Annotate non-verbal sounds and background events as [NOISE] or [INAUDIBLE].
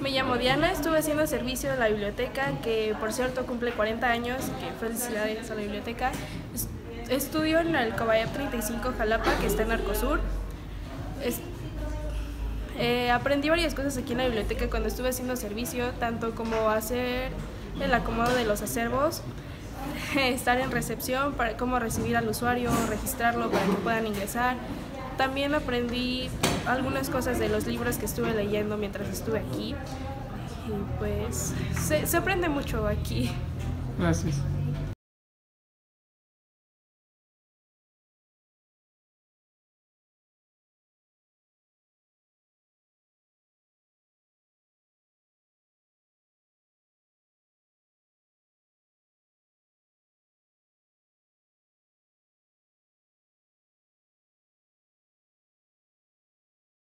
Me llamo Diana, estuve haciendo servicio en la biblioteca, que por cierto cumple 40 años, que felicidades a la biblioteca. Estudio en el Cobayap 35 Jalapa, que está en Arcosur. Eh, aprendí varias cosas aquí en la biblioteca cuando estuve haciendo servicio, tanto como hacer el acomodo de los acervos, [LAUGHS] estar en recepción, para cómo recibir al usuario, registrarlo para que puedan ingresar. También aprendí algunas cosas de los libros que estuve leyendo mientras estuve aquí. Y pues se, aprende mucho aquí. Gracias.